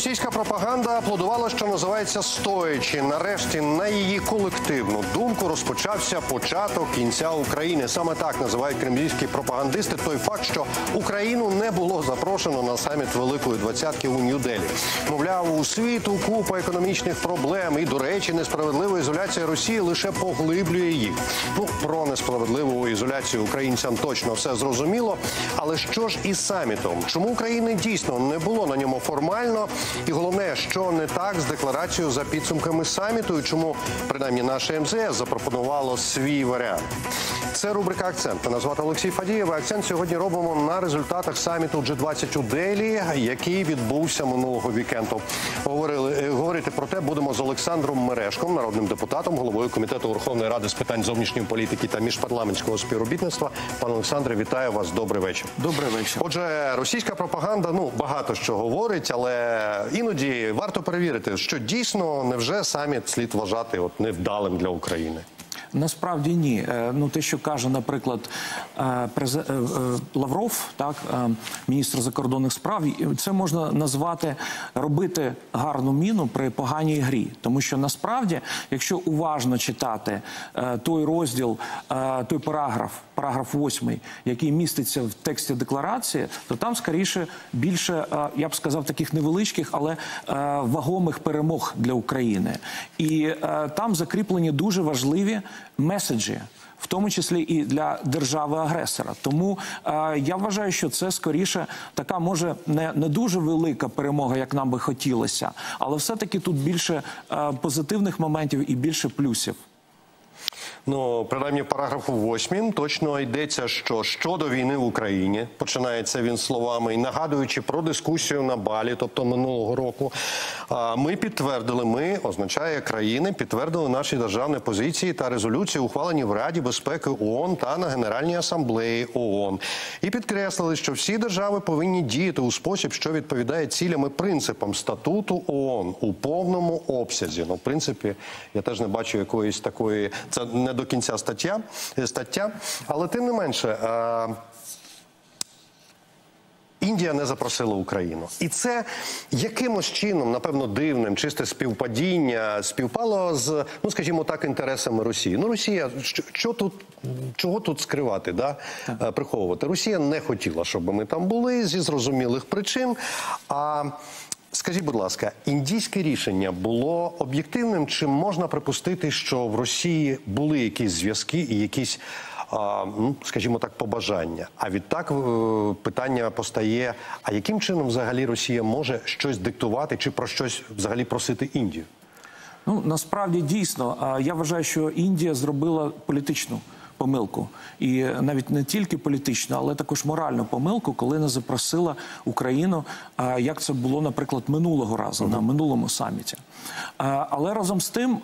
Російська пропаганда аплодувала, що називається стоячи. Нарешті на її колективну думку розпочався початок кінця України. Саме так називають кремлівські пропагандисти. Той факт, що Україну не було запрошено на саміт Великої двадцятки у Нью-Делі. Мовляв, у світу купа економічних проблем, і до речі, несправедлива ізоляція Росії лише поглиблює їх. Ну про несправедливу ізоляцію українцям точно все зрозуміло. Але що ж із самітом? Чому України дійсно не було на ньому формально? І головне, що не так з декларацією за підсумками саміту, і чому принаймні наше МЗС запропонувало свій варіант. Це рубрика Акцент. Мене звати Олексій Фадієв. Акцент сьогодні робимо на результатах саміту G20 у Делі, який відбувся минулого вікенду. Говорили е, говорити про те будемо з Олександром Мерешком, народним депутатом, головою комітету Верховної Ради з питань зовнішньої політики та міжпарламентського співробітництва. Пане Олександре, вітаю вас. Добрий вечір. Добрий вечір. Отже, російська пропаганда ну багато що говорить, але іноді варто перевірити, що дійсно невже саміт слід вважати от невдалим для України. Насправді ні. Е, Ну те, що каже, наприклад, е, е, Лавров, так міністр закордонних справ, це можна назвати робити гарну міну при поганій грі, тому що насправді, якщо уважно читати той розділ, той параграф, параграф 8, який міститься в тексті декларації, то там скоріше більше, я б сказав, таких невеличких, але вагомих перемог для України, і там закріплені дуже важливі меседжі. В тому числі і для держави-агресора, тому е, я вважаю, що це скоріше така може не, не дуже велика перемога, як нам би хотілося, але все-таки тут більше е, позитивних моментів і більше плюсів. Ну, принаймні, параграфу 8 точно йдеться, що щодо війни в Україні починається він словами і нагадуючи про дискусію на балі, тобто минулого року. Ми підтвердили, ми означає країни, підтвердили наші державні позиції та резолюції, ухвалені в Раді безпеки ООН та на Генеральній асамблеї ООН. І підкреслили, що всі держави повинні діяти у спосіб, що відповідає цілям і принципам статуту ООН у повному обсязі. Ну, в принципі, я теж не бачу якоїсь такої. Це не до кінця стаття, е, стаття. але тим не менше. е, Індія не запросила Україну, і це якимось чином, напевно, дивним, чисте співпадіння співпало з, ну скажімо так, інтересами Росії. Ну, Росія, що, що тут, чого тут скривати, да? е, приховувати? Росія не хотіла, щоб ми там були зі зрозумілих причин. А скажіть, будь ласка, індійське рішення було об'єктивним? Чи можна припустити, що в Росії були якісь зв'язки і якісь? ну, скажімо так, побажання. А відтак е, питання постає: а яким чином взагалі Росія може щось диктувати чи про щось взагалі просити Індію? Ну насправді дійсно, я вважаю, що Індія зробила політичну помилку, і навіть не тільки політичну, але також моральну помилку, коли не запросила Україну, як це було, наприклад, минулого разу на минулому саміті. Але разом з тим,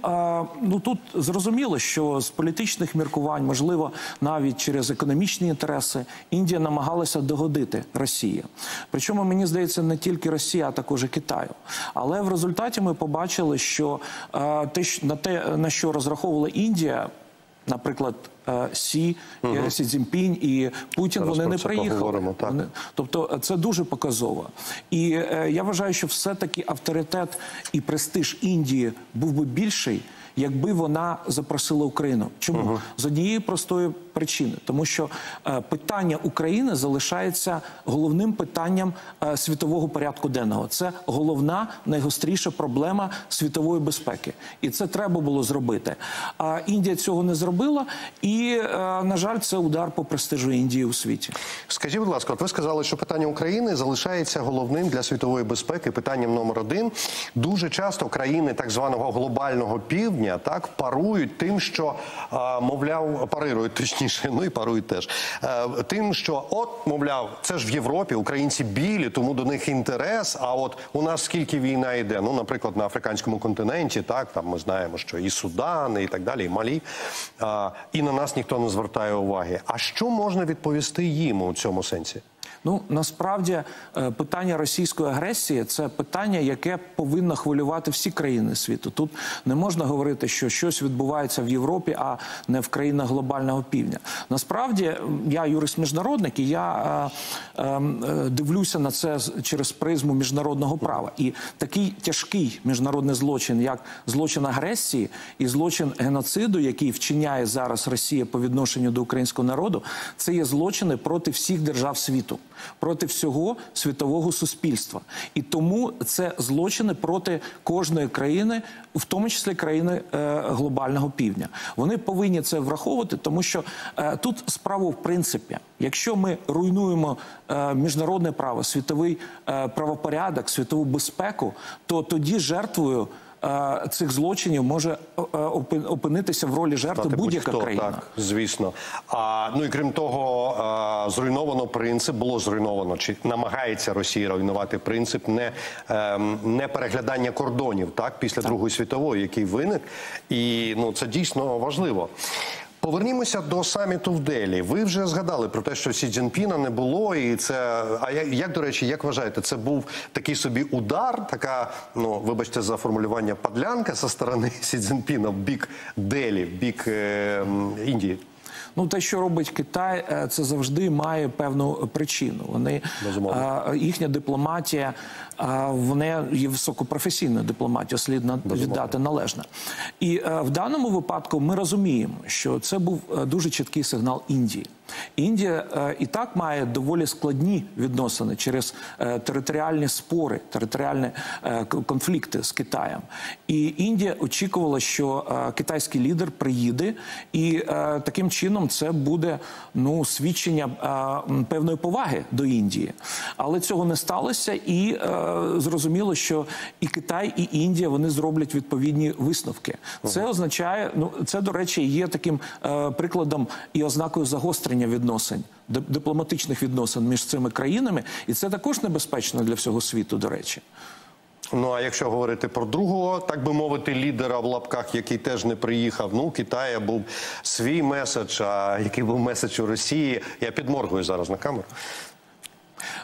ну тут зрозуміло, що з політичних міркувань, можливо, навіть через економічні інтереси, Індія намагалася догодити Росії. Причому мені здається, не тільки Росія, а також і Китаю. Але в результаті ми побачили, що те, на те, на що розраховувала Індія. Наприклад, е, Сі, угу. Сі Цзіньпінь і Путін Зараз вони не приїхали. так. Вони- Тобто е, це дуже показово. І е, я вважаю, що все-таки авторитет і престиж Індії був би більший, якби вона запросила Україну. Чому? З однієї простої причини, тому що е, питання України залишається головним питанням е, світового порядку денного. Це головна найгостріша проблема світової безпеки, і це треба було зробити. А Індія цього не зробила, і е, на жаль, це удар по престижу Індії у світі. Скажіть, будь ласка, от ви сказали, що питання України залишається головним для світової безпеки, питанням номер один. Дуже часто країни так званого глобального півдня так парують тим, що мовляв, парирують точніше, ну і парують теж е, тим, що от, мовляв, це ж в Європі українці білі, тому до них інтерес. А от у нас скільки війна йде? Ну, наприклад, на африканському континенті, так там ми знаємо, що і Судан, і так далі, і Малі, а, і на нас ніхто не звертає уваги. А що можна відповісти їм у цьому сенсі? Ну насправді е, питання російської агресії це питання, яке повинно хвилювати всі країни світу. Тут не можна говорити, що щось відбувається в Європі, а не в країнах глобального півдня. Насправді я юрист міжнародник, і я е, е, е, дивлюся на це через призму міжнародного права. І такий тяжкий міжнародний злочин, як злочин агресії і злочин геноциду, який вчиняє зараз Росія по відношенню до українського народу, це є злочини проти всіх держав світу, проти всього світового суспільства. І тому це злочини проти кожної країни, в тому числі країни е, глобального півдня. Вони повинні це враховувати, тому що е, тут справа в принципі, якщо ми руйнуємо е, міжнародне право, світовий е, правопорядок, світову безпеку, то тоді жертвою. Е, Цих злочинів може е, опи- опинитися в ролі жертви будь-яка країна. Так, звісно. А ну і крім того, зруйновано принцип, було зруйновано чи намагається Росія руйнувати принцип не, ем, не переглядання кордонів, так після Другої світової, який виник, і ну це дійсно важливо. Повернімося до саміту в Делі. Ви вже згадали про те, що Сі Цзіньпіна не було, і це а як, як до речі, як вважаєте, це був такий собі удар, така ну вибачте за формулювання падлянка зі сторони Сі Цзіньпіна в бік Делі, в бік е, Індії. Ну, те, що робить Китай, е, це завжди має певну причину. Вони Безумовно. е, їхня дипломатія, а, вони є високопрофесійна дипломатія, слід на- віддати належне. І а, в даному випадку ми розуміємо, що це був е, дуже чіткий сигнал Індії. Індія е, і так має доволі складні відносини через е, територіальні спори, територіальні е, конфлікти з Китаєм. І Індія очікувала, що е, китайський лідер приїде, і е, таким чином це буде ну свідчення е, певної поваги до Індії. Але цього не сталося, і е, зрозуміло, що і Китай, і Індія вони зроблять відповідні висновки. Це означає, ну це до речі, є таким е, прикладом і ознакою загострення відносин, дипломатичних відносин між цими країнами, і це також небезпечно для всього світу. До речі. Ну а якщо говорити про другого, так би мовити, лідера в лапках, який теж не приїхав, ну Китая був свій меседж. А який був меседж у Росії? Я підморгую зараз на камеру.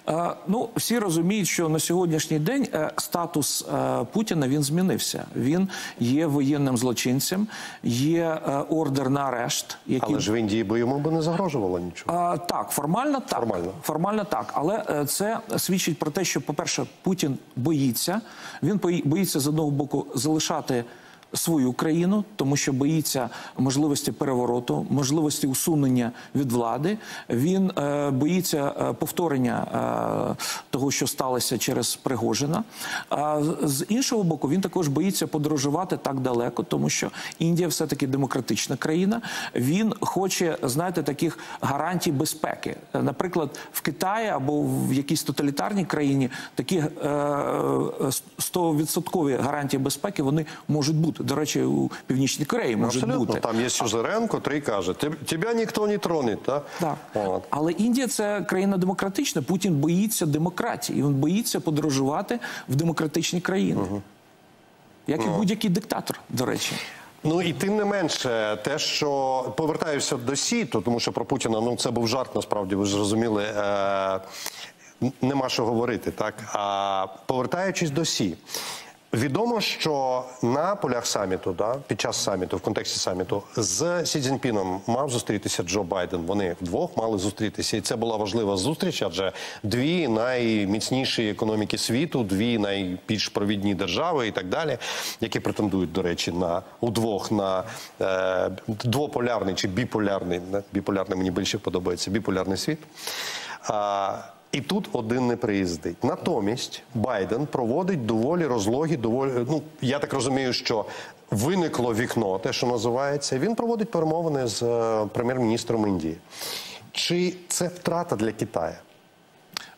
Е, Ну, всі розуміють, що на сьогоднішній день е, статус е, Путіна він змінився. Він є воєнним злочинцем, є е, ордер на арешт, який Але ж в Індії би йому би не загрожувало нічого. Так, формально так. Формально. Формально так. Але це свідчить про те, що, по-перше, Путін боїться. Він бої- боїться з одного боку залишати. Свою країну, тому що боїться можливості перевороту, можливості усунення від влади. Він е, боїться е, повторення е, того, що сталося через Пригожина. А з- іншого боку, він також боїться подорожувати так далеко, тому що Індія все таки демократична країна. Він хоче, знаєте, таких гарантій безпеки. Е, Наприклад, в Китаї або в якійсь тоталітарній країні такі е, стовідсоткові гарантії безпеки вони можуть бути. До речі, у Північній Кореї можуть Абсолютно, бути. там є Сюзеренко, котрий каже: «Теб- тебе ніхто не троне, так? Так. От. Але Індія це країна демократична. Путін боїться демократії. Він боїться подорожувати в демократичні країни. Як і будь-який диктатор, до речі. Ну і тим не менше, те, що повертаюся до Сі, то тому що про Путіна ну це був жарт, насправді ви ж зрозуміли. Е- нема що говорити, так. А повертаючись до Сі. Відомо, що на полях саміту, да, під час саміту, в контексті саміту, з Сі Цзіньпіном мав зустрітися Джо Байден. Вони вдвох мали зустрітися, і це була важлива зустріч, адже дві найміцніші економіки світу, дві найбільш провідні держави і так далі, які претендують, до речі, на удвох на е, двополярний чи біполярний, не, біполярний мені більше подобається, біполярний світ. А, і тут один не приїздить. Натомість Байден проводить доволі розлогі, доволі ну я так розумію, що виникло вікно, те, що називається. Він проводить перемовини з е, прем'єр-міністром Індії. Чи це втрата для Китаю?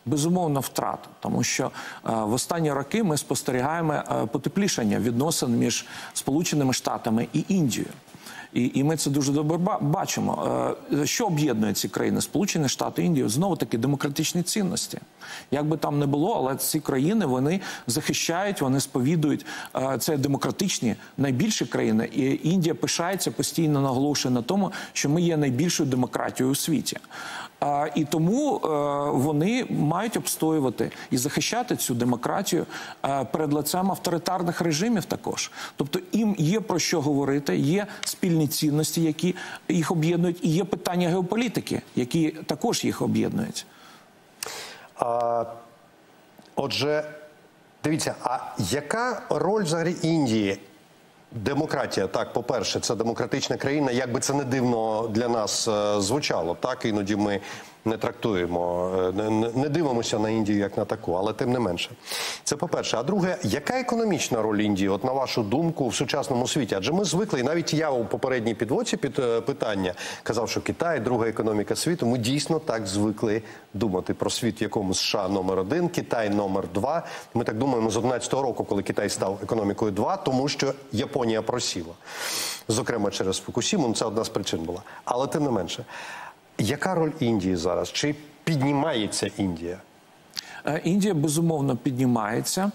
Безумовно, втрата, тому що е, в останні роки ми спостерігаємо е, потеплішання відносин між Сполученими Штатами і Індією. І, і ми це дуже добре бачимо. Е, Що об'єднує ці країни? Сполучені Штати, Індію, знову таки демократичні цінності. Як би там не було, але ці країни вони захищають, вони сповідують е, це демократичні найбільші країни. І Індія пишається постійно наголошує на тому, що ми є найбільшою демократією у світі. І тому е, вони мають обстоювати і захищати цю демократію е, перед лицем авторитарних режимів також. Тобто їм є про що говорити, є спільні цінності, які їх об'єднують, і є питання геополітики, які також їх об'єднують. Отже, дивіться, а яка роль взагалі Індії? Демократія, так, по-перше, це демократична країна. Як би це не дивно для нас е, звучало, так іноді ми не трактуємо, е, не, дивимося на Індію як на таку, але тим не менше. Це по-перше. А друге, яка економічна роль Індії, от на вашу думку, в сучасному світі? Адже ми звикли, і навіть я у попередній підводці під е, питання казав, що Китай друга економіка світу. Ми дійсно так звикли думати про світ, в якому США номер один, Китай номер два. Ми так думаємо з 11-го року, коли Китай став економікою 2, тому що Японія просіла. Зокрема, через Фукусіму, ну, це одна з причин була. Але тим не менше, яка роль Індії зараз? Чи піднімається Індія? Е, Індія безумовно піднімається.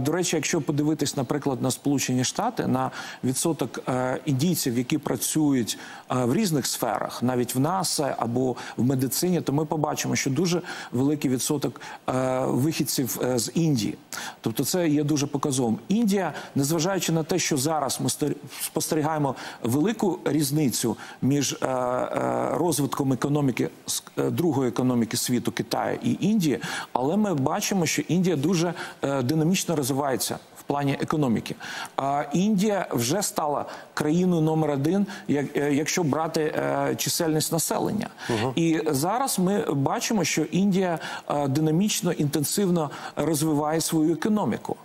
До речі, якщо подивитись, наприклад, на Сполучені Штати, на відсоток е, індійців, які працюють е, в різних сферах, навіть в НАСА або в медицині, то ми побачимо, що дуже великий відсоток е, вихідців з Індії. Тобто, це є дуже показовим. Індія, незважаючи на те, що зараз ми стер- спостерігаємо велику різницю між розвитком економіки другої економіки світу Китаю і Індії, але ми бачимо, що Індія дуже е, динамічно розвивається в плані економіки. А Індія вже стала країною номер один, е, якщо брати е, чисельність населення. І зараз ми бачимо, що Індія е, динамічно інтенсивно розвиває свою економіку.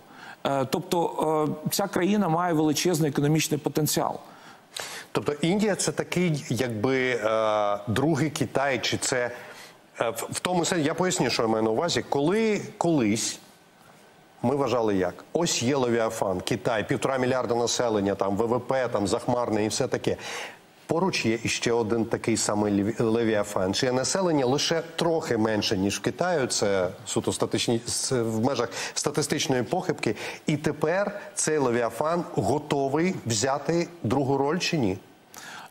Тобто ця країна має величезний економічний потенціал. Тобто Індія це такий, якби другий Китай, чи це в, в тому сенсі, я поясню, що я маю на увазі, коли колись. Ми вважали як? Ось є Левіафан, Китай, півтора мільярда населення, там ВВП, там захмарне і все таке. Поруч є іще один такий самий Леві- Левіафан, чиє населення лише трохи менше, ніж в Китаю. Це суто статичні в межах статистичної похибки. І тепер цей Левіафан готовий взяти другу роль чи ні?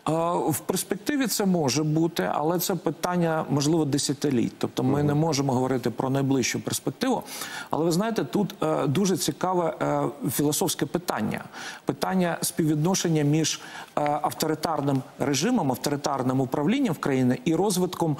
В перспективі це може бути, але це питання можливо десятиліть. Тобто ми не можемо говорити про найближчу перспективу. Але ви знаєте, тут е, дуже цікаве е, філософське питання: питання співвідношення між е, авторитарним режимом, авторитарним управлінням в країні і розвитком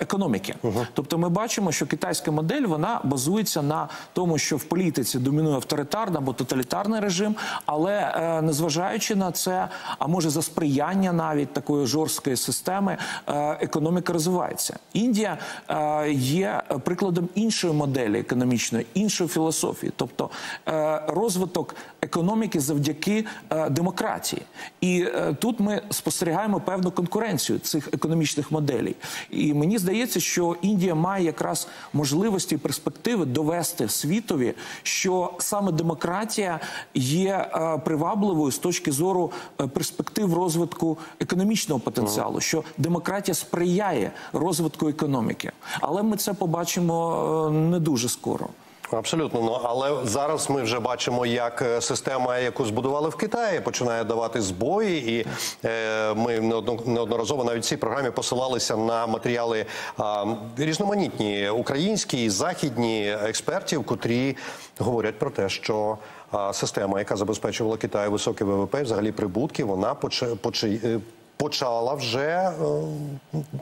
економіки. Тобто, ми бачимо, що китайська модель вона базується на тому, що в політиці домінує авторитарний або тоталітарний режим, але незважаючи на це, а може за сприяння навіть такої жорсткої системи, е, економіка розвивається. Індія е, є прикладом іншої моделі економічної, іншої філософії, тобто е, розвиток економіки завдяки е, демократії. І е, тут ми спостерігаємо певну конкуренцію цих економічних моделей. І мені здається, що Індія має якраз можливості і перспективи довести світові, що саме демократія є е, привабливою з точки зору е, перспектив розвитку економічного потенціалу, що демократія сприяє розвитку економіки. Але ми це побачимо е, не дуже скоро. Абсолютно, ну але зараз ми вже бачимо, як е, система, яку збудували в Китаї, починає давати збої, і е, ми неодно- неодноразово навіть в цій програмі посилалися на матеріали а, різноманітні українські і західні експертів, котрі говорять про те, що а, система, яка забезпечувала Китаю високе ВВП, взагалі прибутки, вона поч- поч- е, почала вже е,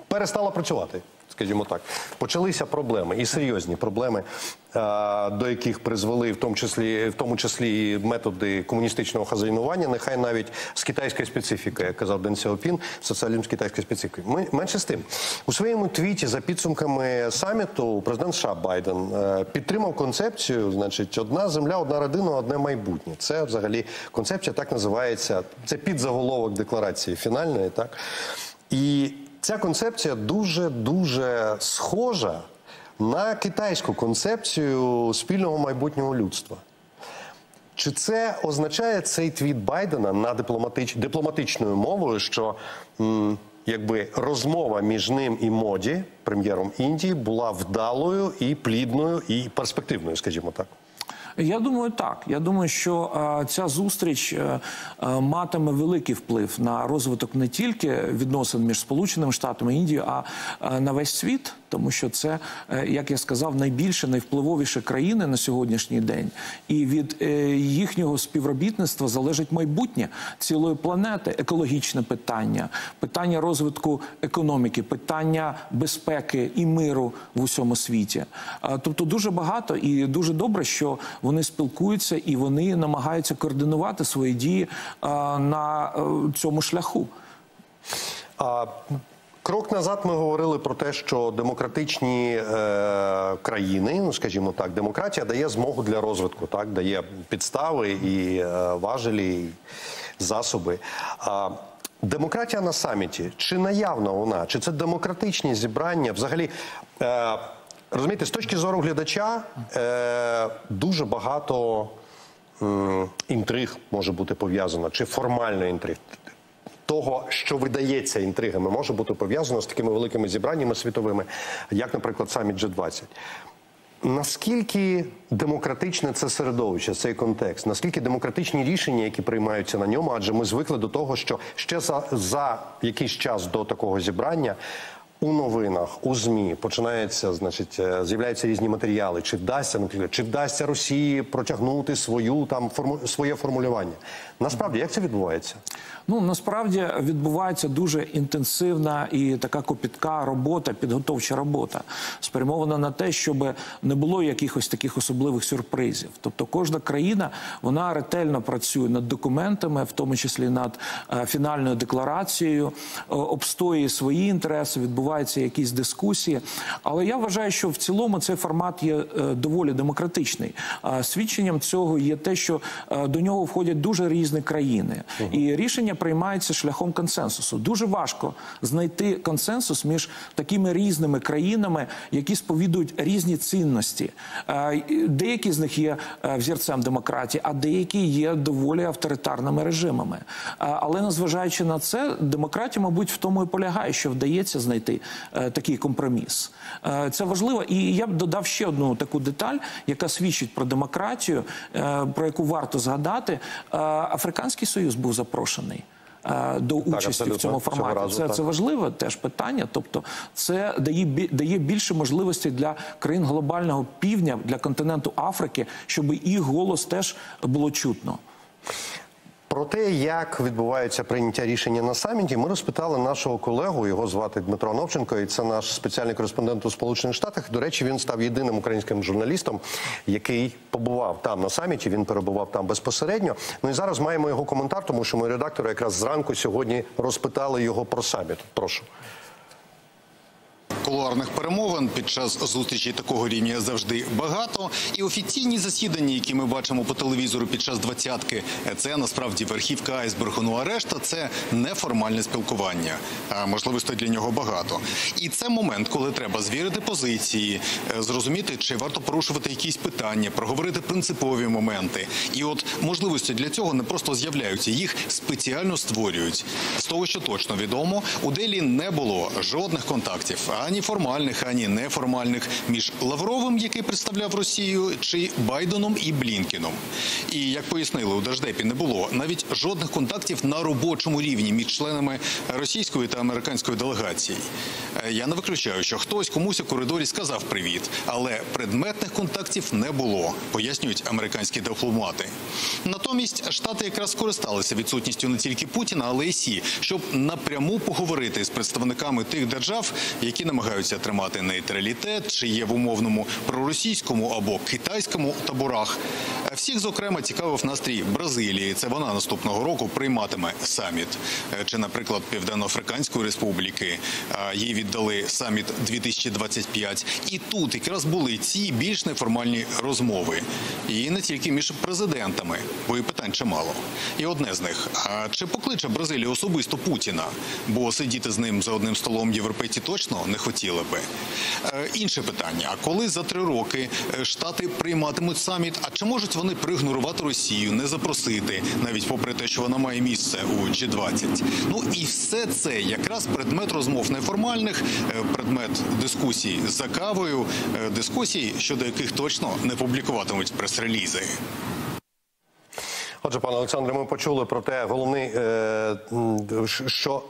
перестала працювати скажімо так, почалися проблеми і серйозні проблеми, е, до яких призвели в тому числі в тому числі і методи комуністичного хазяйнування, нехай навіть з китайської специфіки, як казав Ден Сяопін, соціалізм з китайської специфіки. Ми менше з тим у своєму твіті за підсумками саміту президент США Байден е, підтримав концепцію, значить, одна земля, одна родина, одне майбутнє. Це взагалі концепція так називається. Це підзаголовок декларації фінальної, так і ця концепція дуже дуже схожа на китайську концепцію спільного майбутнього людства. Чи це означає цей твіт Байдена на дипломатич... дипломатичною мовою, що м, якби розмова між ним і моді, прем'єром Індії, була вдалою і плідною і перспективною, скажімо так? Я думаю, так. Я думаю, що е, ця зустріч е, е, матиме великий вплив на розвиток не тільки відносин між Сполученими Штатами і Індією, а на весь світ, тому що це, як я сказав, найбільше, найвпливовіші країни на сьогоднішній день, і від їхнього співробітництва залежить майбутнє цілої планети, екологічне питання, питання розвитку економіки, питання безпеки і миру в усьому світі. Тобто дуже багато і дуже добре, що вони спілкуються і вони намагаються координувати свої дії на е, цьому шляху. А крок назад ми говорили про те, що демократичні е, країни, ну скажімо так, демократія дає змогу для розвитку, так дає підстави і е, важелі, і засоби. А демократія на саміті чи наявна вона, чи це демократичні зібрання? Взагалі, е, розумієте, з точки зору глядача е, дуже багато м, інтриг може бути пов'язано, чи формально інтриг того, що видається інтригами, може бути пов'язано з такими великими зібраннями світовими, як, наприклад, саміт G20. Наскільки демократичне це середовище, цей контекст? Наскільки демократичні рішення, які приймаються на ньому? Адже ми звикли до того, що ще за, за якийсь час до такого зібрання у новинах, у змі починається, значить, е, з'являються різні матеріали. Чи вдасться, наприклад, чи вдасться Росії протягнути свою там форму, своє формулювання? Насправді, як це відбувається? Ну насправді відбувається дуже інтенсивна і така копітка робота, підготовча робота, спрямована на те, щоб не було якихось таких особливих сюрпризів. Тобто, кожна країна вона ретельно працює над документами, в тому числі над е, фінальною декларацією, е, обстоює свої інтереси, відбуваються якісь дискусії. Але я вважаю, що в цілому цей формат є е, доволі демократичний. Свідченням цього є те, що до нього входять дуже різні країни, і рішення приймаються шляхом консенсусу. Дуже важко знайти консенсус між такими різними країнами, які сповідують різні цінності. Е, Деякі з них є е, взірцем демократії, а деякі є доволі авторитарними режимами. Е, Але незважаючи на це, демократія, мабуть, в тому і полягає, що вдається знайти такий компроміс. Це важливо. І я б додав ще одну таку деталь, яка свідчить про демократію, про яку варто згадати. Африканський Союз був запрошений. е, До участі так, в цьому форматі разу це, так. це важливе теж питання. Тобто, це дає дає більше можливостей для країн глобального півдня, для континенту Африки, щоб їх голос теж було чутно. Про те, як відбувається прийняття рішення на саміті, ми розпитали нашого колегу. Його звати Дмитро Новченко, і це наш спеціальний кореспондент у Сполучених Штатах. До речі, він став єдиним українським журналістом, який побував там на саміті. Він перебував там безпосередньо. Ну і зараз маємо його коментар, тому що ми редактори якраз зранку сьогодні розпитали його про саміт. Прошу. Кулуарних перемовин під час зустрічі такого рівня завжди багато. І офіційні засідання, які ми бачимо по телевізору під час двадцятки, це насправді верхівка айсбергу. Ну а решта це неформальне спілкування. Можливостей для нього багато. І це момент, коли треба звірити позиції, е, зрозуміти, чи варто порушувати якісь питання, проговорити принципові моменти. І от можливості для цього не просто з'являються, їх спеціально створюють. З того, що точно відомо, у Делі не було жодних контактів ані формальних, ані неформальних між Лавровим, який представляв Росію, чи Байденом і Блінкіном. І як пояснили, у Держдепі не було навіть жодних контактів на робочому рівні між членами російської та американської делегації. Е, Я не виключаю, що хтось комусь у коридорі сказав привіт, але предметних контактів не було, пояснюють американські дипломати. Натомість штати якраз скористалися відсутністю не тільки Путіна, але й Сі, щоб напряму поговорити з представниками тих держав, які намагаються тримати нейтралітет, чи є в умовному проросійському або китайському таборах. Е, Всіх, зокрема, цікавив настрій Бразилії. Це вона наступного року прийматиме саміт. Е, Чи, наприклад, Південно-Африканської республіки Е, їй віддали саміт 2025. І тут якраз були ці більш неформальні розмови. І не тільки між президентами, бо і питань чимало. І одне з них: чи покличе Бразилія особисто Путіна? Бо сидіти з ним за одним столом європейці точно не хотіли. Хотіли би. Е, інше питання: а коли за три роки е, штати прийматимуть саміт, а чи можуть вони проігнорувати Росію, не запросити, навіть попри те, що вона має місце у G20? Ну і все це якраз предмет розмов неформальних, е, предмет дискусій за кавою, дискусій, щодо яких точно не публікуватимуть прес-релізи. Отже, пане Олександре, ми почули про те, головний, е, що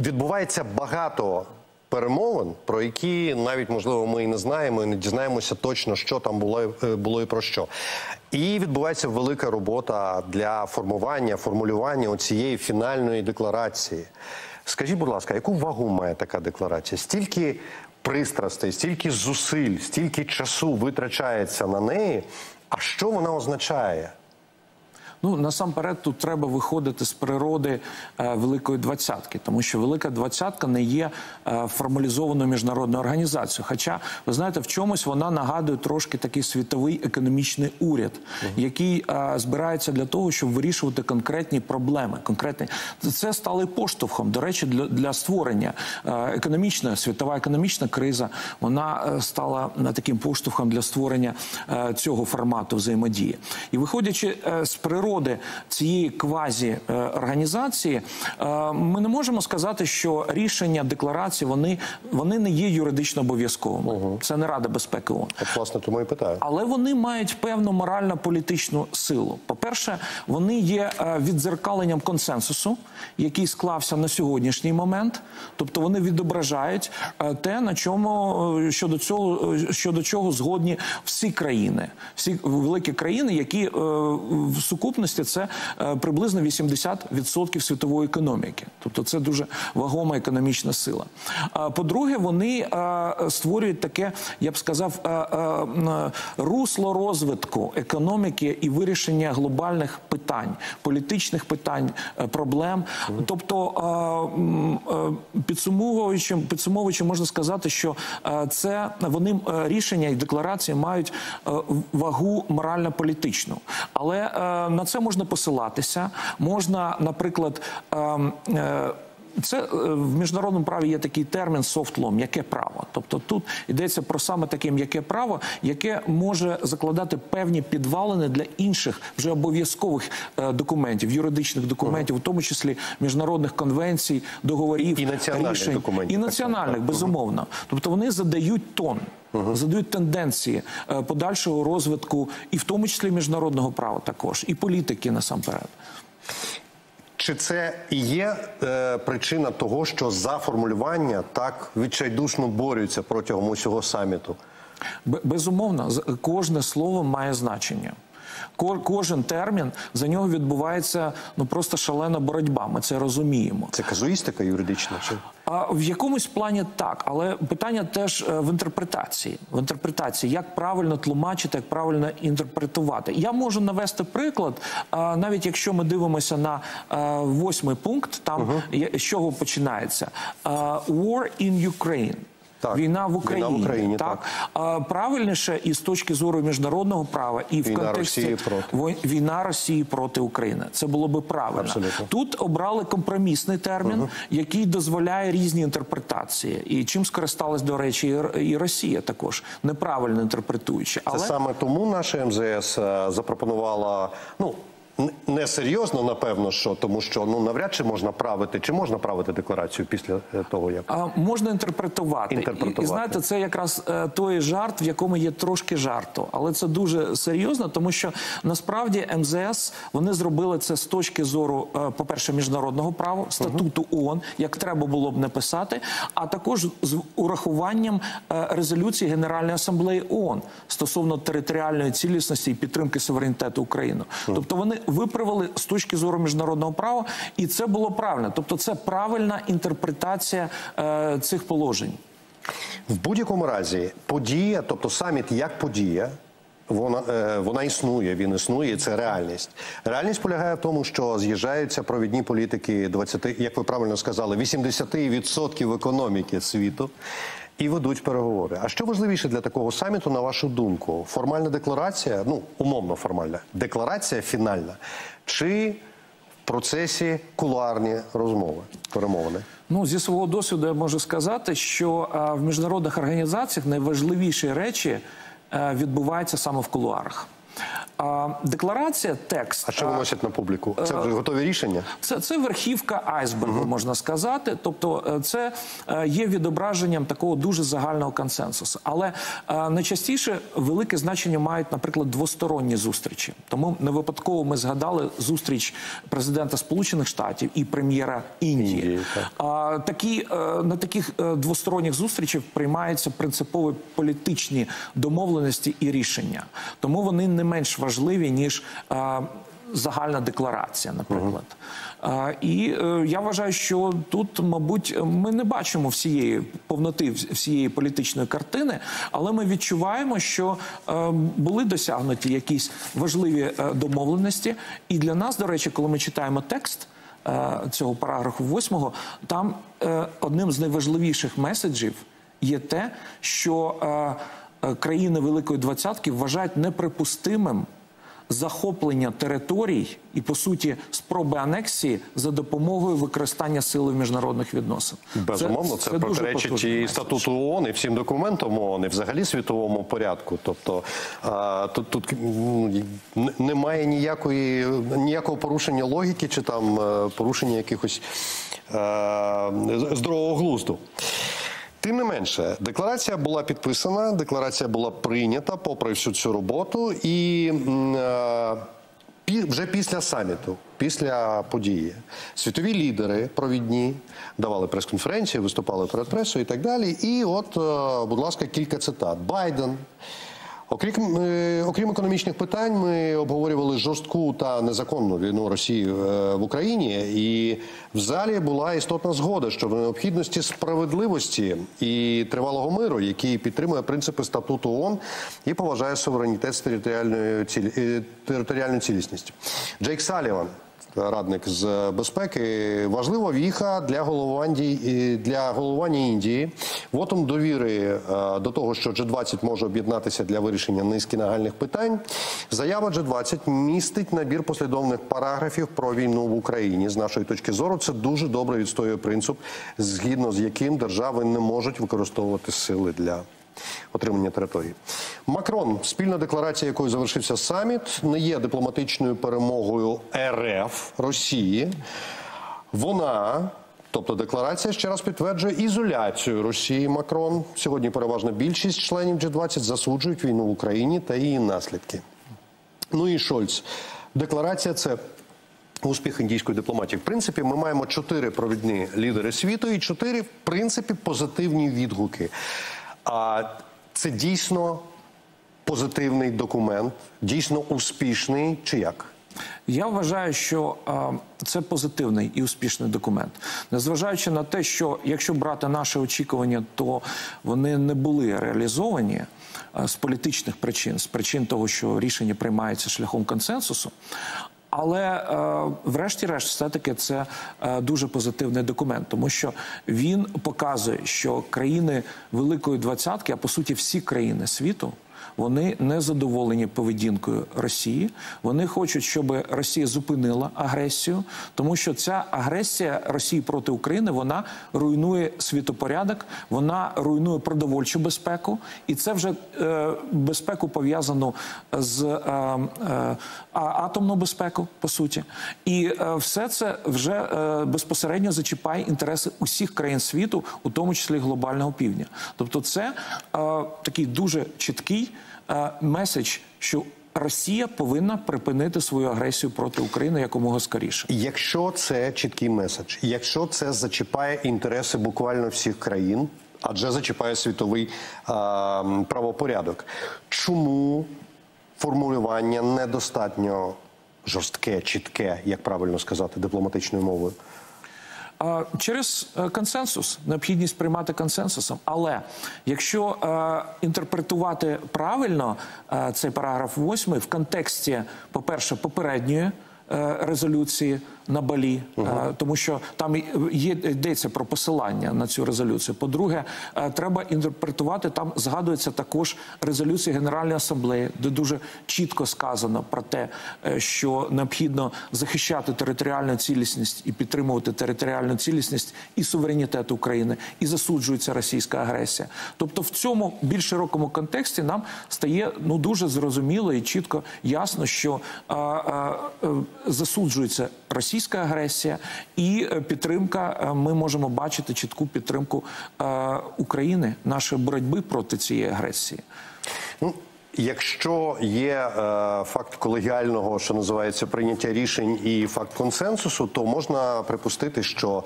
відбувається багато перемовин, про які навіть можливо ми і не знаємо, і не дізнаємося точно, що там було, е, було і про що. І відбувається велика робота для формування, формулювання цієї фінальної декларації. Скажіть, будь ласка, яку вагу має така декларація? Стільки пристрастей, стільки зусиль, стільки часу витрачається на неї. А що вона означає? Ну насамперед тут треба виходити з природи е, Великої двадцятки, тому що Велика двадцятка не є е, формалізованою міжнародною організацією. Хоча ви знаєте, в чомусь вона нагадує трошки такий світовий економічний уряд, який е, збирається для того, щоб вирішувати конкретні проблеми. Конкретні це стало поштовхом. До речі, для, для створення економічна світова економічна криза. Вона стала таким поштовхом для створення цього формату взаємодії. І виходячи з природи цієї квазі організації, е, ми не можемо сказати, що рішення декларації вони, вони не є юридично обов'язковими. Це не Рада безпеки ООН. От, власне, тому і питаю. Але вони мають певну морально-політичну силу. По-перше, вони є е, віддзеркаленням консенсусу, який склався на сьогоднішній момент. Тобто вони відображають е, те, на чому щодо цього щодо чого згодні всі країни, всі великі країни, які в сукупності це е, приблизно 80% світової економіки. Тобто це дуже вагома економічна сила. По-друге, вони е, створюють таке, я б сказав, е, русло розвитку економіки і вирішення глобальних питань, політичних питань, проблем. Тобто, підсумовуючи, підсумовуючи, можна сказати, що це вони рішення і декларації мають вагу морально-політичну, але на це можна посилатися. Можна, наприклад. Е, е, це е, в міжнародному праві є такий термін soft law, м'яке право. Тобто тут йдеться про саме таке м'яке право, яке може закладати певні підвалини для інших вже обов'язкових е, документів, юридичних документів, в тому числі міжнародних конвенцій, договорів І національних рішень документів, і національних, так, безумовно. Тобто вони задають тон. Задають тенденції е, подальшого розвитку, і в тому числі міжнародного права, також і політики насамперед. Чи це і є е, причина того, що за формулювання так відчайдушно борються протягом усього саміту? Безумовно, кожне слово має значення. Ко- Кожен термін за нього відбувається ну просто шалена боротьба. Ми це розуміємо. Це казуїстика юридична? Чи А в якомусь плані так, але питання теж е, в інтерпретації. В інтерпретації, як правильно тлумачити, як правильно інтерпретувати. Я можу навести приклад, навіть якщо ми дивимося на е, восьмий пункт, там є- з чого починається А, War in Ukraine. Так, Війна в війна Україні, в Україні, так. так. А, правильніше і з точки зору міжнародного права, і в Війна контексті Росії проти. війна Росії проти України. Це було би правильно. Абсолютно. Тут обрали компромісний термін, який дозволяє різні інтерпретації. І чим скористалась, до речі, і Росія також неправильно інтерпретуючи. це Але саме тому наша МЗС запропонувала ну. Не серйозно, напевно, що тому, що ну навряд чи можна правити, чи можна правити декларацію після е, того, як А, можна інтерпретувати. Інтерпретувати. І, і знаєте, це якраз е, той жарт, в якому є трошки жарту. Але це дуже серйозно, тому що насправді МЗС вони зробили це з точки зору, е, по-перше, міжнародного права, статуту ООН, як треба було б написати, а також з урахуванням резолюції Генеральної асамблеї ООН стосовно територіальної цілісності і підтримки суверенітету України. Тобто вони виправили з точки зору міжнародного права, і це було правильно. Тобто, це правильна інтерпретація е, цих положень. в будь-якому разі подія, тобто саміт як подія. Вона, е, вона існує, він існує, і це реальність. Реальність полягає в тому, що з'їжджаються провідні політики 20, як ви правильно сказали, 80% економіки світу і ведуть переговори. А що важливіше для такого саміту, на вашу думку? Формальна декларація, ну умовно формальна, декларація фінальна, чи в процесі кулуарні розмови, перемовини. Ну, зі свого досвіду я можу сказати, що в міжнародних організаціях найважливіші речі е, відбуваються саме в кулуарах. А декларація, текст. А що а, виносять на публіку? Це вже готові рішення? Це, це верхівка айсбергу, можна сказати. Тобто, е, це е, є відображенням такого дуже загального консенсусу. Але е, найчастіше велике значення мають, наприклад, двосторонні зустрічі. Тому не випадково ми згадали зустріч президента Сполучених Штатів і прем'єра Індії. Індії, так. Такі, е, на таких е, двосторонніх зустрічах приймаються принципові політичні домовленості і рішення. Тому вони не менш важливі, ніж е, загальна декларація, наприклад. А, і е, я вважаю, що тут, мабуть, ми не бачимо всієї повноти всієї політичної картини, але ми відчуваємо, що е, були досягнуті якісь важливі е, домовленості. І для нас, до речі, коли ми читаємо текст е, цього параграфу восьмого, там е, одним з найважливіших меседжів є те, що е, країни Великої Двадцятки вважають неприпустимим захоплення територій і, по суті, спроби анексії за допомогою використання сили в міжнародних відносин. Безумовно, це, дуже протиречить і статуту ООН, і всім документам ООН, і взагалі світовому порядку. Тобто а, тут, тут немає ніякої ніякого порушення логіки чи там е, порушення якихось е, здорового глузду. Тим не менше, декларація була підписана, декларація була прийнята попри всю цю роботу, і е, вже після саміту, після події, світові лідери провідні давали прес-конференції, виступали перед пресою і так далі. І от, е, будь ласка, кілька цитат. Байден. Окрім, е, окрім економічних питань, ми обговорювали жорстку та незаконну війну Росії е, в Україні, і в залі була істотна згода щодо необхідності справедливості і тривалого миру, який підтримує принципи статуту ООН і поважає суверенітет з територіальною цілі, е, територіальну цілісність. Джейк Саліван. Радник з безпеки важлива віха для головування для головування Індії. Вотом довіри е, до того, що G20 може об'єднатися для вирішення низки нагальних питань. Заява G20 містить набір послідовних параграфів про війну в Україні. З нашої точки зору, це дуже добре відстоює принцип, згідно з яким держави не можуть використовувати сили для отримання території. Макрон, спільна декларація, якою завершився саміт, не є дипломатичною перемогою РФ Росії. Вона. Тобто декларація ще раз підтверджує ізоляцію Росії. Макрон сьогодні переважна більшість членів G20 засуджують війну в Україні та її наслідки. Ну і Шольц. Декларація це успіх індійської дипломатії. В принципі, ми маємо чотири провідні лідери світу і чотири, в принципі, позитивні відгуки. А це дійсно позитивний документ, дійсно успішний чи як? Я вважаю, що е, це позитивний і успішний документ, незважаючи на те, що якщо брати наші очікування, то вони не були реалізовані е, з політичних причин, з причин того, що рішення приймається шляхом консенсусу. Але е, врешті-решт, все-таки це е, дуже позитивний документ, тому що він показує, що країни Великої двадцятки, а по суті, всі країни світу. Вони не задоволені поведінкою Росії. Вони хочуть, щоб Росія зупинила агресію, тому що ця агресія Росії проти України вона руйнує світопорядок, вона руйнує продовольчу безпеку, і це вже е, безпеку пов'язану з е, е, атомну безпеку, по суті, і е, все це вже е, безпосередньо зачіпає інтереси усіх країн світу, у тому числі глобального півдня. Тобто, це е, такий дуже чіткий меседж, що Росія повинна припинити свою агресію проти України якомога скоріше. Якщо це чіткий меседж, якщо це зачіпає інтереси буквально всіх країн, адже зачіпає світовий а, правопорядок, чому формулювання недостатньо жорстке, чітке, як правильно сказати, дипломатичною мовою? Через е, консенсус, необхідність приймати консенсусом. Але якщо е, інтерпретувати правильно е, цей параграф 8 в контексті, по-перше, попередньої е, резолюції на Балі, е, тому що там є йдеться про посилання на цю резолюцію. По-друге, е, треба інтерпретувати там. Згадується також резолюція Генеральної асамблеї, де дуже чітко сказано про те, е, що необхідно захищати територіальну цілісність і підтримувати територіальну цілісність і суверенітет України, і засуджується російська агресія. Тобто, в цьому більш широкому контексті нам стає ну дуже зрозуміло і чітко ясно, що а, а, засуджується російська агресія і е, підтримка. е, Ми можемо бачити чітку підтримку е, України, нашої боротьби проти цієї агресії. Ну, якщо є е, факт колегіального, що називається прийняття рішень, і факт консенсусу, то можна припустити, що.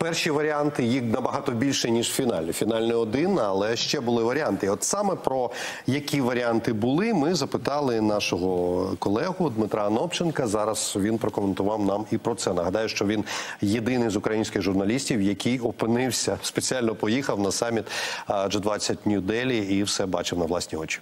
Перші варіанти їх набагато більше ніж в фіналі. Фінальний один, але ще були варіанти. От саме про які варіанти були, ми запитали нашого колегу Дмитра Анопченка. Зараз він прокоментував нам і про це. Нагадаю, що він єдиний з українських журналістів, який опинився спеціально поїхав на саміт а, G20 Нью-Делі і все бачив на власні очі.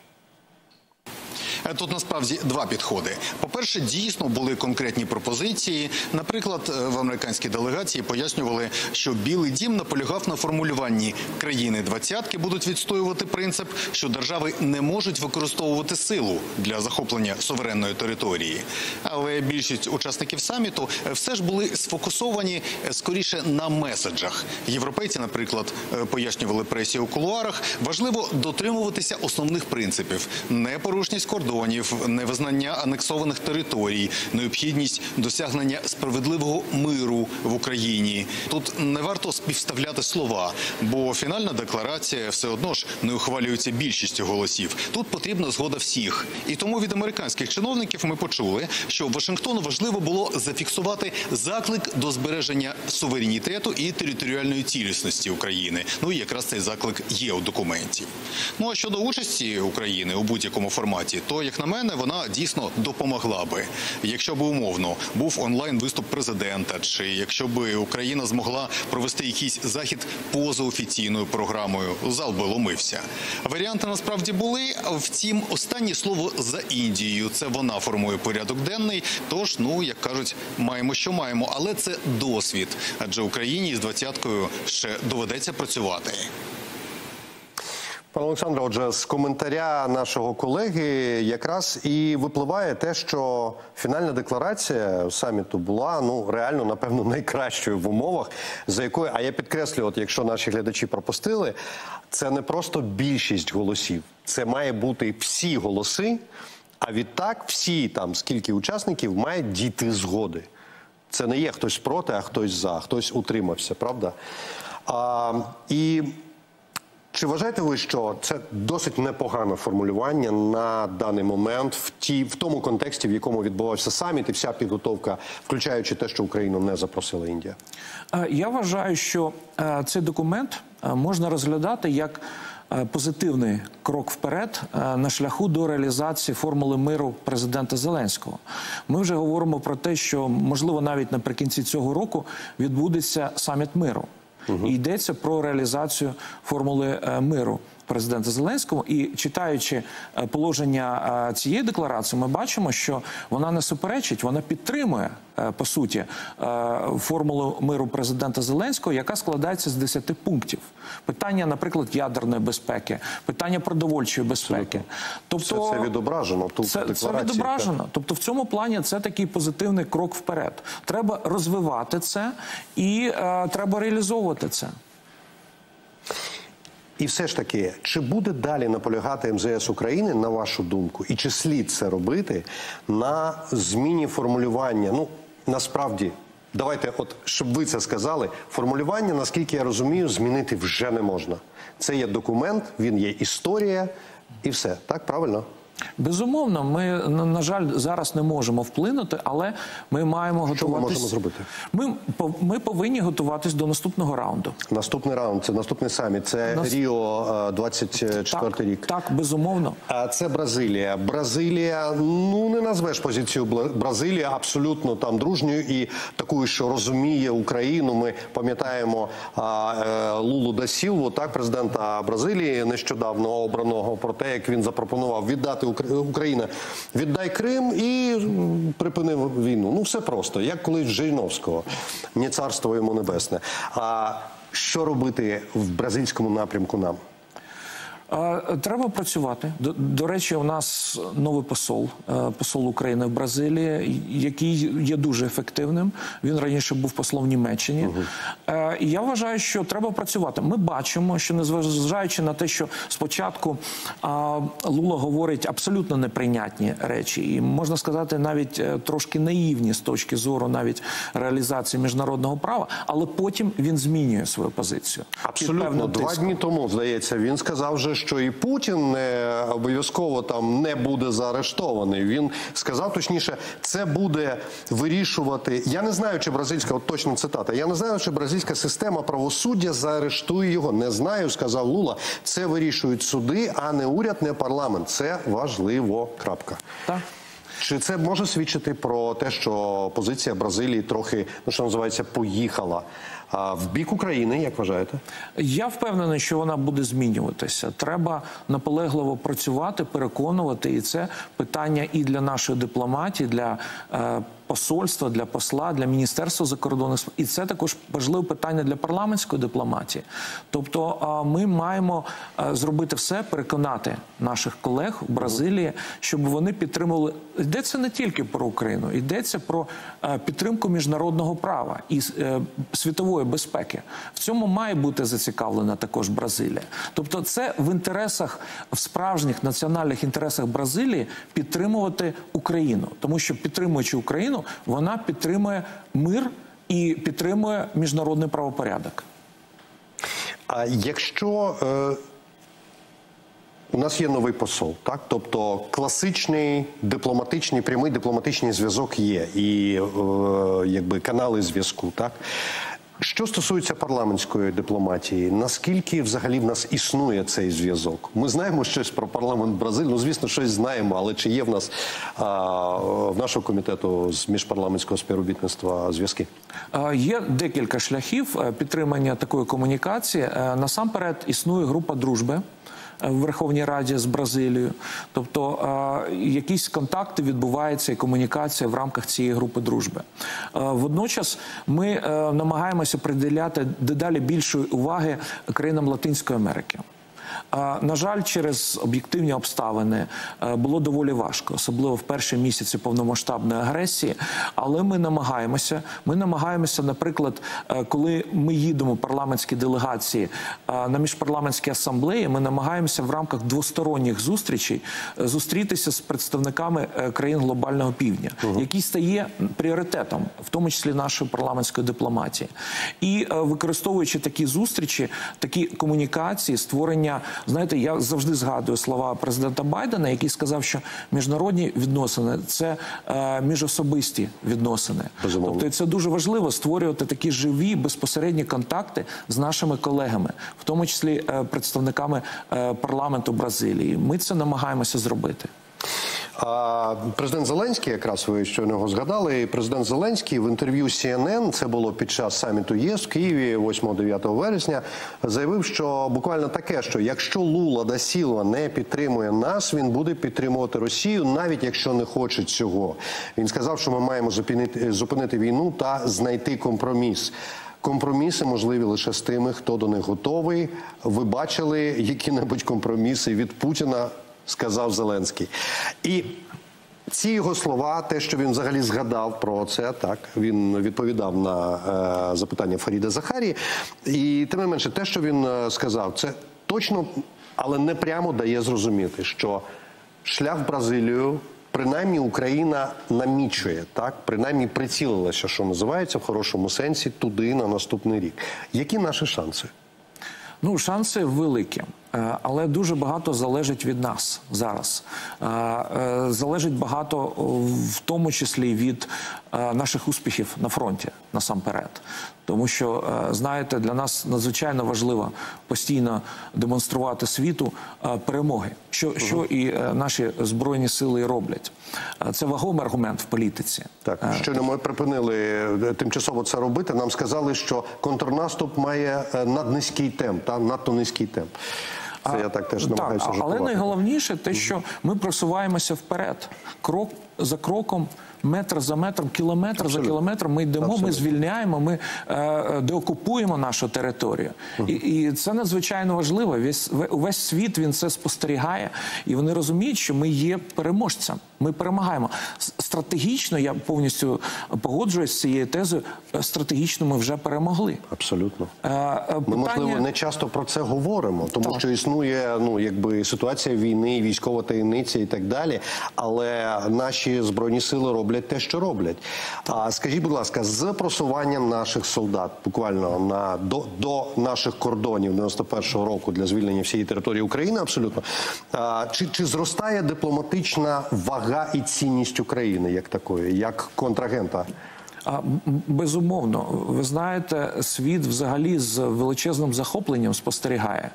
Е, Тут насправді два підходи. По-перше, дійсно були конкретні пропозиції. Наприклад, е, в американській делегації пояснювали, що Білий Дім наполягав на формулюванні країни двадцятки будуть відстоювати принцип, що держави не можуть використовувати силу для захоплення суверенної території. Але більшість учасників саміту е, все ж були сфокусовані скоріше на меседжах. Європейці, наприклад, пояснювали пресі у кулуарах, важливо дотримуватися основних принципів: непорушність кордонів, невизнання анексованих територій, необхідність досягнення справедливого миру в Україні. Тут не варто співставляти слова, бо фінальна декларація все одно ж не ухвалюється більшістю голосів. Тут потрібна згода всіх. І тому від американських чиновників ми почули, що Вашингтону важливо було зафіксувати заклик до збереження суверенітету і територіальної цілісності України. Ну і якраз цей заклик є у документі. Ну а щодо участі України у будь-якому форматі, то як на мене, вона дійсно допомогла би. Якщо б умовно був онлайн виступ президента, чи якщо б Україна змогла провести якийсь захід поза офіційною програмою, зал би ломився. Варіанти насправді були. Втім, останнє слово за Індією. Це вона формує порядок денний. Тож, ну як кажуть, маємо, що маємо, але це досвід. Адже Україні з двадцяткою ще доведеться працювати. Пане Олександре, отже, з коментаря нашого колеги якраз і випливає те, що фінальна декларація саміту була ну реально напевно найкращою в умовах, за якою, а я підкреслюю, от якщо наші глядачі пропустили, це не просто більшість голосів, це має бути всі голоси. А відтак всі там скільки учасників мають дійти згоди. Це не є хтось проти, а хтось за, хтось утримався, правда? А, і чи вважаєте ви, що це досить непогане формулювання на даний момент в ті в тому контексті, в якому відбувався саміт і вся підготовка, включаючи те, що Україну не запросила Індія? Е, Я вважаю, що е, цей документ е, можна розглядати як позитивний крок вперед на шляху до реалізації формули миру президента Зеленського. Ми вже говоримо про те, що можливо навіть наприкінці цього року відбудеться саміт миру. І йдеться про реалізацію формули е, миру президента Зеленського. І читаючи е, положення е, цієї декларації, ми бачимо, що вона не суперечить, вона підтримує е, по суті формулу миру президента Зеленського, яка складається з 10 пунктів. Питання, наприклад, ядерної безпеки, питання продовольчої безпеки. Тобто Це, це відображено тут це, це відображено. Тобто, в цьому плані це такий позитивний крок вперед. Треба розвивати це і е, треба реалізовувати це. І все ж таки, чи буде далі наполягати МЗС України, на вашу думку, і чи слід це робити на зміні формулювання? Ну насправді, давайте, от щоб ви це сказали, формулювання, наскільки я розумію, змінити вже не можна. Це є документ, він є історія, і все так правильно. Безумовно, ми на, жаль зараз не можемо вплинути, але ми маємо Що ми можемо зробити? Ми, ми повинні готуватись до наступного раунду. Наступний раунд, це наступний саміт. Це Нас- Ріо 24 Так, рік. так, безумовно. А це Бразилія. Бразилія, ну не назвеш позицію Бразилії абсолютно там дружньою і такою, що розуміє Україну. Ми пам'ятаємо е, Лулу да Сілву, так президента Бразилії, нещодавно обраного про те, як він запропонував віддати Україна, віддай Крим і припинив припини війну. Ну все просто, як колись Жириновського, не царство йому небесне. А що робити в бразильському напрямку нам? Треба працювати. До, до речі, у нас новий посол, е, посол України в Бразилії, який є дуже ефективним. Він раніше був послом в Німеччині. Е, І я вважаю, що треба працювати. Ми бачимо, що незважаючи на те, що спочатку Лула говорить абсолютно неприйнятні речі, і можна сказати, навіть е, трошки наївні з точки зору навіть реалізації міжнародного права, але потім він змінює свою позицію. Абсолютно два дні тому здається, він сказав вже, що і Путін не обов'язково там не буде заарештований. Він сказав точніше, це буде вирішувати. Я не знаю, чи бразильська от точно цитата. Я не знаю, чи бразильська система правосуддя заарештує його. Не знаю, сказав Лула. Це вирішують суди, а не уряд, не парламент. Це важливо. Крапка. Так. Чи це може свідчити про те, що позиція Бразилії трохи, ну що називається, поїхала в бік України, як вважаєте? Я впевнений, що вона буде змінюватися. Треба наполегливо працювати, переконувати, і це питання і для нашої дипломатії, для е, посольства, для посла, для міністерства закордонних справ. І це також важливе питання для парламентської дипломатії. Тобто, ми маємо зробити все, переконати наших колег в Бразилії, щоб вони підтримували. Йдеться не тільки про Україну, йдеться про підтримку міжнародного права і е, світової безпеки. В цьому має бути зацікавлена також Бразилія. Тобто, це в інтересах в справжніх національних інтересах Бразилії підтримувати Україну, тому що підтримуючи Україну, вона підтримує мир і підтримує міжнародний правопорядок. А якщо е, у нас є новий посол, так тобто класичний дипломатичний, прямий дипломатичний зв'язок є, і е, якби канали зв'язку, так. Що стосується парламентської дипломатії, наскільки взагалі в нас існує цей зв'язок? Ми знаємо щось про парламент Бразилії, ну звісно, щось знаємо, але чи є в нас а, в нашого комітету з міжпарламентського співробітництва зв'язки? Є декілька шляхів е, підтримання такої комунікації. Е, Насамперед існує група дружби. Е, В Верховній Раді з Бразилією, тобто е, якісь контакти відбуваються і комунікація в рамках цієї групи дружби. Е, водночас ми намагаємося приділяти дедалі більшої уваги країнам Латинської Америки. На жаль, через об'єктивні обставини е, було доволі важко, особливо в перші місяці повномасштабної агресії. Але ми намагаємося. Ми намагаємося, наприклад, е, коли ми їдемо парламентські делегації е, на міжпарламентські асамблеї, ми намагаємося в рамках двосторонніх зустрічей зустрітися з представниками країн глобального півдня, який стає пріоритетом, в тому числі нашої парламентської дипломатії, і використовуючи такі зустрічі, такі комунікації, створення. Знаєте, я завжди згадую слова президента Байдена, який сказав, що міжнародні відносини це е, міжособисті відносини. Безумовно. Тобто це дуже важливо створювати такі живі безпосередні контакти з нашими колегами, в тому числі е, представниками е, парламенту Бразилії. Ми це намагаємося зробити. А президент Зеленський, якраз ви щойно його згадали. Президент Зеленський в інтерв'ю CNN, це було під час саміту ЄС в Києві 8-9 вересня, заявив, що буквально таке, що якщо Лула да Сілва не підтримує нас, він буде підтримувати Росію, навіть якщо не хоче цього. Він сказав, що ми маємо зупинити, зупинити війну та знайти компроміс. Компроміси можливі лише з тими, хто до них готовий. Ви бачили які-небудь компроміси від Путіна, сказав Зеленський. І ці його слова, те, що він взагалі згадав про це, так він відповідав на е, запитання Фаріда Захарії. І тим не менше, те, що він е, сказав, це точно, але не прямо дає зрозуміти, що шлях в Бразилію. Принаймні Україна намічує так, принаймні прицілилася, що називається в хорошому сенсі, туди на наступний рік. Які наші шанси? Ну, шанси великі, Е, але дуже багато залежить від нас зараз. Е, е, Залежить багато, в тому числі від наших успіхів на фронті насамперед. Тому що, е, знаєте, для нас надзвичайно важливо постійно демонструвати світу е, перемоги, що, що і е, наші збройні сили роблять. Це вагомий аргумент в політиці. Так, щойно ми припинили тимчасово це робити. Нам сказали, що контрнаступ має наднизький темп, та надто низький темп. Це я так теж Так, намагаюся але найголовніше те, що ми просуваємося вперед, крок за кроком. Метр за метром, кілометр за кілометром ми йдемо, ми звільняємо, ми е, деокупуємо нашу територію, і, і це надзвичайно важливо. Весь ве- увесь світ він це спостерігає, і вони розуміють, що ми є переможцем. Ми перемагаємо стратегічно. Я повністю погоджуюсь з цією тезою. Стратегічно ми вже перемогли. Абсолютно. Е, е, Ми, можливо, не часто про це говоримо, тому що існує ну якби ситуація війни, військова таємниця і так далі. Але наші збройні сили роблять те, що роблять. А скажіть, будь ласка, з просуванням наших солдат, буквально на до, до наших кордонів 91-го року для звільнення всієї території України, абсолютно а, чи, чи зростає дипломатична вага і цінність України як такої, як контрагента? Безумовно, ви знаєте, світ взагалі з величезним захопленням спостерігає.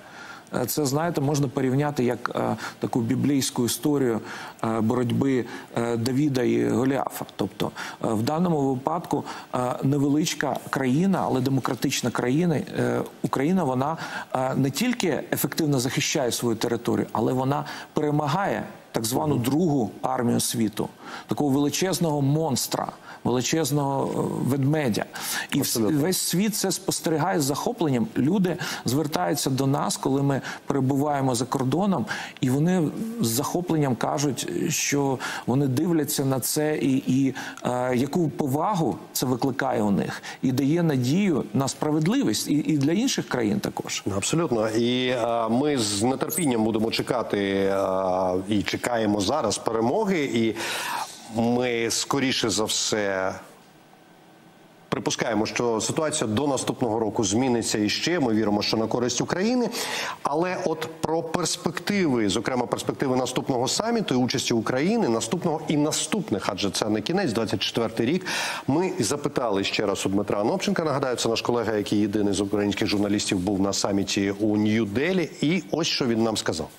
Е, Це знаєте, можна порівняти як е, таку біблійську історію е, боротьби е, Давіда і Голіафа. Тобто, е, в даному випадку е, невеличка країна, але демократична країна, е, Україна, вона е, не тільки ефективно захищає свою територію, але вона перемагає так звану другу армію світу, такого величезного монстра, величезного е, ведмедя. І вс- весь світ це спостерігає з захопленням. Люди звертаються до нас, коли ми перебуваємо за кордоном, і вони з захопленням кажуть, що вони дивляться на це, і, і е, яку повагу це викликає у них, і дає надію на справедливість, і, і для інших країн також. Абсолютно, і е, ми з нетерпінням будемо чекати е, і чекаємо зараз перемоги. І ми скоріше за все. Припускаємо, що ситуація до наступного року зміниться іще. Ми віримо, що на користь України. Але от про перспективи, зокрема перспективи наступного саміту і участі України, наступного і наступних, адже це не кінець, 24-й рік. Ми запитали ще раз у Дмитра Анопченка. Нагадаю, це наш колега, який єдиний з українських журналістів був на саміті у Нью-Делі. І ось що він нам сказав.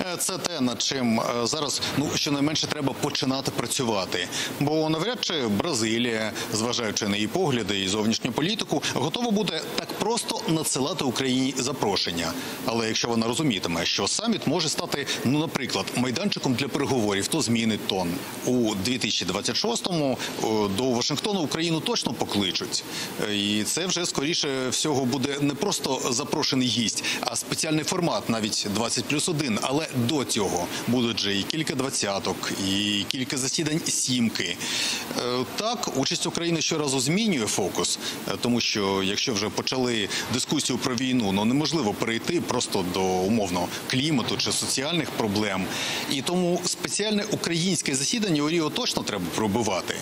Е, Це те, над чим е, зараз ну щонайменше треба починати працювати. Бо навряд чи Бразилія, зважаючи на її погляди і зовнішню політику, готова буде так просто надсилати Україні запрошення. Але якщо вона розумітиме, що саміт може стати, ну наприклад, майданчиком для переговорів, то змінить тон у 2026-му о, до Вашингтону Україну точно покличуть, Е, і це вже скоріше всього буде не просто запрошений гість, а спеціальний формат, навіть 20 плюс 1. Але до цього будуть же і кілька двадцяток, і кілька засідань сімки. Е, Так, участь України щоразу змінює фокус, е, тому що якщо вже почали дискусію про війну, ну неможливо перейти просто до умовно клімату чи соціальних проблем. І тому спеціальне українське засідання у Ріо точно треба пробивати.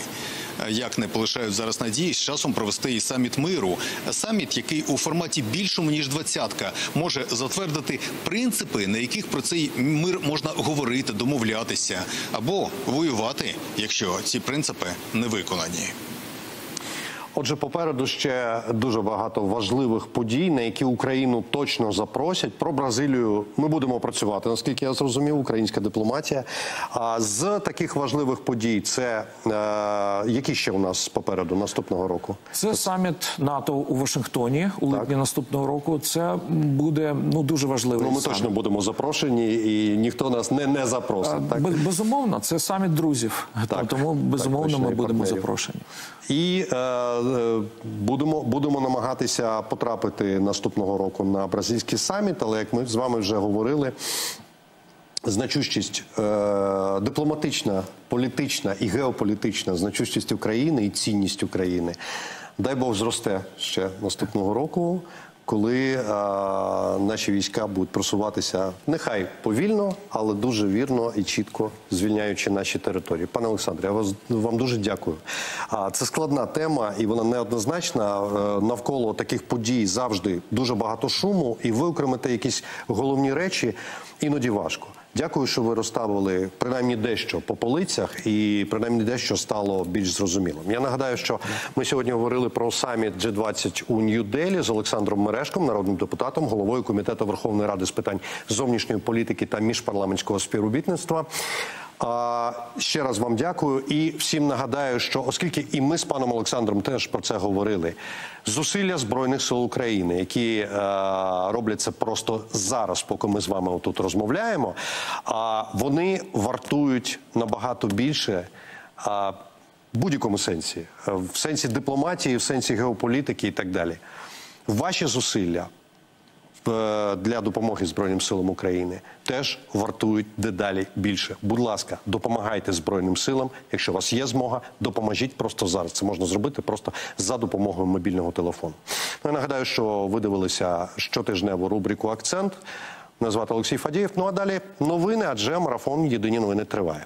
Як не полишають зараз надії з часом провести і саміт миру. Саміт, який у форматі більшому ніж двадцятка, може затвердити принципи, на яких про цей мир можна говорити, домовлятися або воювати, якщо ці принципи не виконані. Отже, попереду ще дуже багато важливих подій, на які Україну точно запросять. Про Бразилію ми будемо працювати, наскільки я зрозумів, українська дипломатія. А з таких важливих подій, це е, які ще у нас попереду наступного року? Це саміт НАТО у Вашингтоні у липні наступного року. Це буде ну дуже важливий Ну, ми саміт. точно будемо запрошені, і ніхто нас не, не запросить. Так? Безумовно, це саміт друзів. Так, Тому безумовно так, ми будемо партнерів. запрошені. І е, е, будемо, будемо намагатися потрапити наступного року на бразильський саміт. Але як ми з вами вже говорили, значущість е, дипломатична, політична і геополітична значущість України і цінність України. Дай Бог зросте ще наступного року, коли а, наші війська будуть просуватися нехай повільно, але дуже вірно і чітко звільняючи наші території. Пане Олександре, я вас вам дуже дякую. А це складна тема, і вона неоднозначна. Е, Навколо таких подій завжди дуже багато шуму, і виокремити якісь головні речі іноді важко. Дякую, що ви розставили принаймні дещо по полицях, і принаймні дещо стало більш зрозумілим. Я нагадаю, що ми сьогодні говорили про саміт G20 у Нью-Делі з Олександром Мерешком, народним депутатом, головою комітету Верховної Ради з питань зовнішньої політики та міжпарламентського співробітництва. А, ще раз вам дякую і всім нагадаю, що оскільки і ми з паном Олександром теж про це говорили, зусилля збройних сил України, які е, роблять просто зараз, поки ми з вами тут розмовляємо, а вони вартують набагато більше. В будь-якому сенсі, е, в сенсі дипломатії, в сенсі геополітики і так далі. Ваші зусилля для допомоги Збройним силам України теж вартують дедалі більше. Будь ласка, допомагайте Збройним силам. Якщо у вас є змога, допоможіть просто зараз. Це можна зробити просто за допомогою мобільного телефону. Ну, я нагадаю, що ви дивилися щотижневу рубрику Акцент. Мене звати Олексій Фадієв. Ну а далі новини, адже марафон Єдині новини триває.